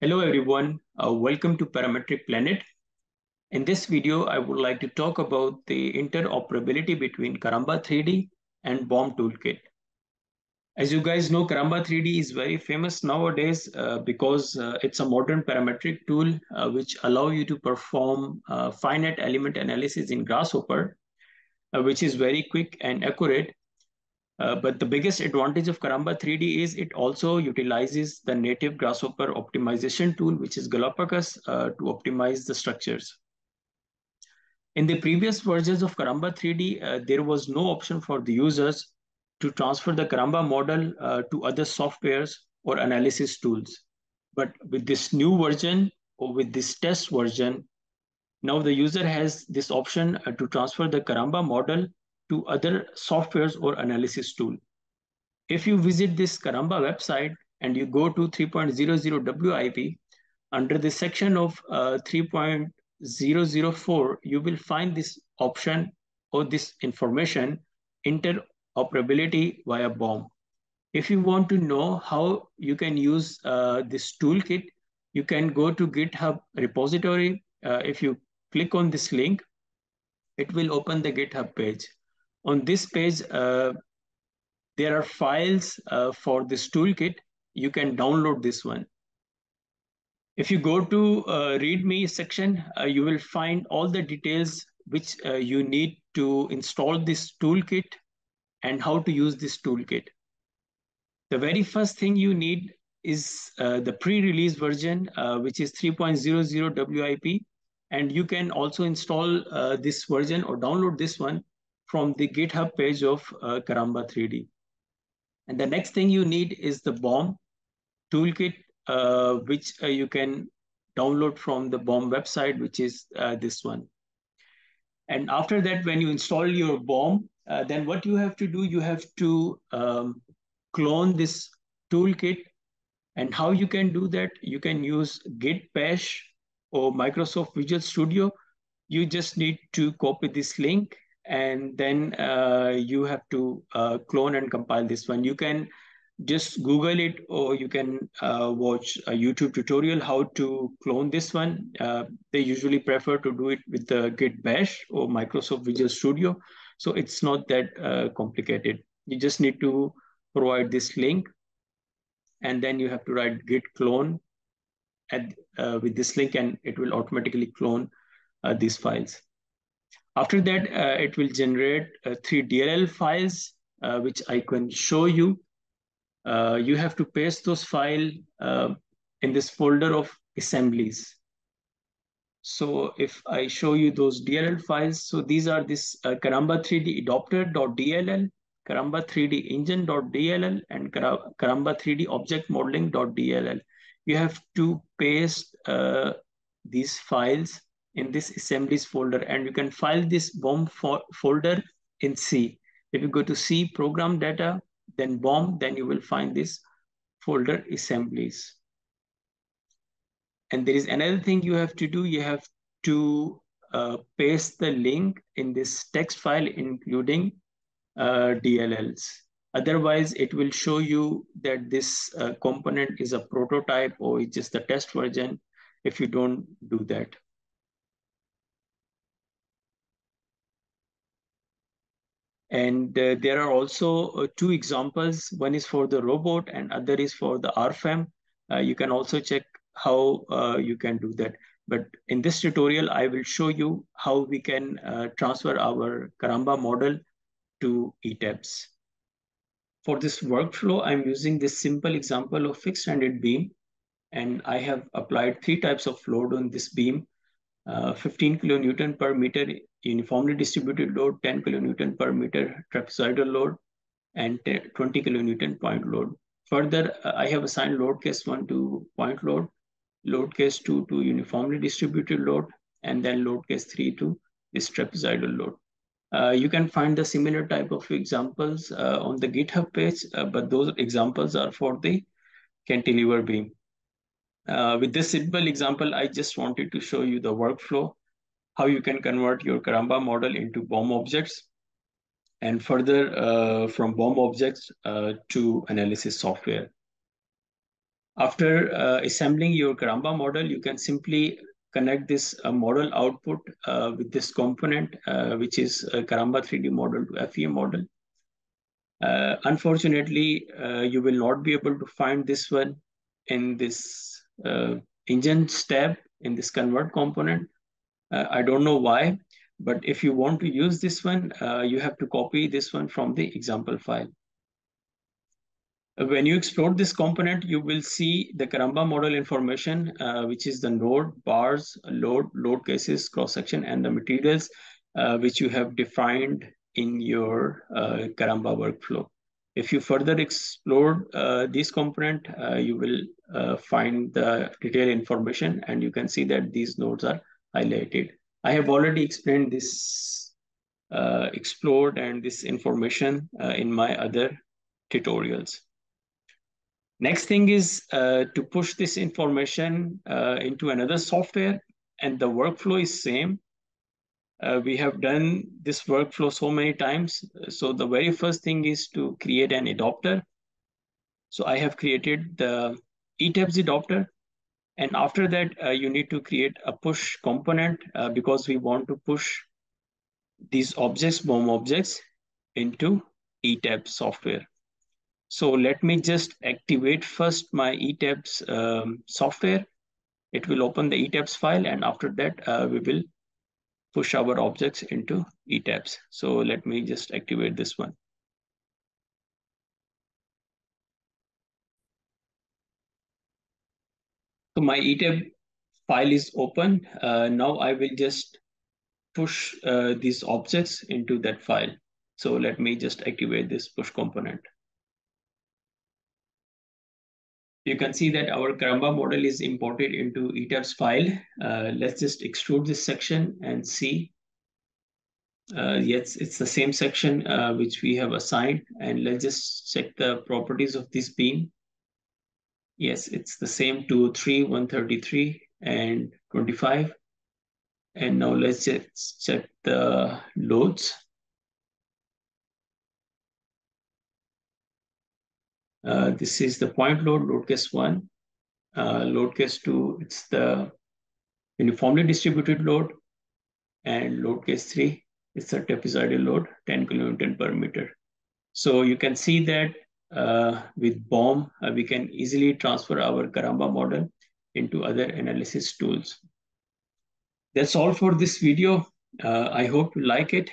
Hello everyone, uh, welcome to Parametric Planet. In this video, I would like to talk about the interoperability between Karamba 3D and BHoM Toolkit. As you guys know, Karamba 3D is very famous nowadays uh, because uh, it's a modern parametric tool uh, which allow you to perform uh, finite element analysis in Grasshopper, uh, which is very quick and accurate uh, but the biggest advantage of Karamba 3D is it also utilizes the native Grasshopper optimization tool, which is Galapagos, uh, to optimize the structures. In the previous versions of Karamba 3D, uh, there was no option for the users to transfer the Karamba model uh, to other softwares or analysis tools. But with this new version or with this test version, now the user has this option uh, to transfer the Karamba model to other softwares or analysis tool. If you visit this Karamba website and you go to 3.00 WIP, under the section of uh, 3.004, you will find this option or this information, interoperability via BHoM. If you want to know how you can use uh, this toolkit, you can go to GitHub repository. Uh, if you click on this link, it will open the GitHub page on this page, uh, there are files uh, for this toolkit. You can download this one. If you go to uh, README section, uh, you will find all the details which uh, you need to install this toolkit and how to use this toolkit. The very first thing you need is uh, the pre-release version, which is 3.00 WIP. And you can also install this version or download this one from the GitHub page of uh, Karamba 3D. And the next thing you need is the BHoM toolkit, uh, which uh, you can download from the BHoM website, which is uh, this one. And after that, when you install your BHoM, uh, then what you have to do, you have to um, clone this toolkit. And how you can do that, you can use Git Bash or Microsoft Visual Studio. You just need to copy this link and then uh, you have to uh, clone and compile this one. You can just Google it or you can uh, watch a YouTube tutorial how to clone this one. Uh, they usually prefer to do it with the Git Bash or Microsoft Visual Studio. So it's not that uh, complicated. You just need to provide this link and then you have to write git clone at, uh, with this link and it will automatically clone these files. After that, uh, it will generate uh, three DLL files, uh, which I can show you. you have to paste those files in this folder of assemblies. So if I show you those DLL files, so these are this uh, Karamba 3D adapter.dll, Karamba 3D engine.dll, and Karamba 3D object modeling.dll. You have to paste uh, these files in this assemblies folder and you can file this BHoM fo folder in C. If you go to C program data, then BHoM, then you will find this folder assemblies. And there is another thing you have to do. You have to uh, paste the link in this text file, including uh, DLLs. Otherwise, it will show you that this uh, component is a prototype or it's just the test version if you don't do that. And uh, there are also uh, two examples. One is for the robot and other is for the RFEM. Uh, you can also check how you can do that. But in this tutorial, I will show you how we can uh, transfer our Karamba model to ETABS. For this workflow, I'm using this simple example of fixed-ended beam. And I have applied three types of load on this beam. Uh, 15 kilonewton per meter uniformly distributed load, 10 kilonewton per meter trapezoidal load, and 20 kilonewton point load. Further, uh, I have assigned load case 1 to point load, load case 2 to uniformly distributed load, and then load case 3 to this trapezoidal load. Uh, you can find the similar type of examples uh, on the GitHub page, uh, but those examples are for the cantilever beam. Uh, with this simple example, I just wanted to show you the workflow how you can convert your Karamba model into BHoM objects and further uh, from BHoM objects uh, to analysis software. After uh, assembling your Karamba model, you can simply connect this uh, model output uh, with this component, uh, which is Karamba 3D model to FEM model. Unfortunately, you will not be able to find this one in this engines tab in this convert component. I don't know why, but if you want to use this one, you have to copy this one from the example file. When you explore this component, you will see the Karamba model information, uh, which is the node, bars, load, load cases, cross-section, and the materials, uh, which you have defined in your uh, Karamba workflow. If you further explore uh, this component, uh, you will uh, find the detailed information, and you can see that these nodes are highlighted. I have already explained this explored and this information in my other tutorials. Next thing is uh, to push this information uh, into another software and the workflow is same. Uh, we have done this workflow so many times. So the very first thing is to create an adapter. So I have created the ETABS adapter. And after that, uh, you need to create a push component uh, because we want to push these objects, BHoM objects into ETABS software. So let me just activate first my ETABS um, software. It will open the ETABS file and after that uh, we will push our objects into ETABS. So let me just activate this one. So my ETAB file is open. Uh, now I will just push uh, these objects into that file. So let me just activate this push component. you can see that our Karamba model is imported into ETABS file. Uh, let's just extrude this section and see. Uh, yes, it's the same section uh, which we have assigned. And let's just check the properties of this beam. Yes, it's the same 203, 133, and 25. And now let's just check the loads. Uh, this is the point load, load case one. Uh, load case two, it's the uniformly distributed load. And load case three, it's a trapezoidal load, 10 kilonewton per meter. So you can see that with BHoM, uh, we can easily transfer our Karamba model into other analysis tools. That's all for this video. Uh, I hope you like it.